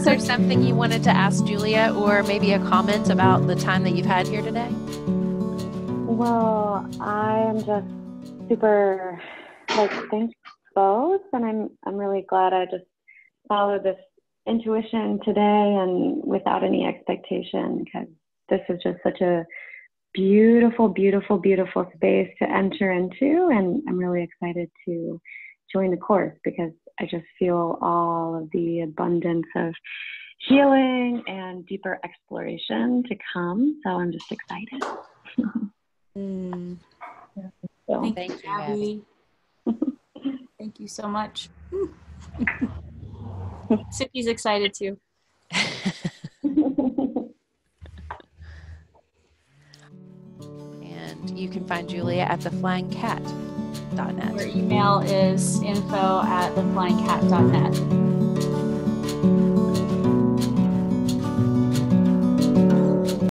there something you wanted to ask Julia, or maybe a comment about the time that you've had here today? Well, I am just super like thanks both, and I'm I'm really glad I just followed this intuition today and without any expectation because this is just such a beautiful, beautiful, beautiful space to enter into, and I'm really excited to join the course because I just feel all of the abundance of healing and deeper exploration to come. So I'm just excited. Mm. So, Thank, Thank you, you, Abby. Thank you so much. Suki's excited too. You can find Julia at theflyingcat.net. Her email is info at theflyingcat.net.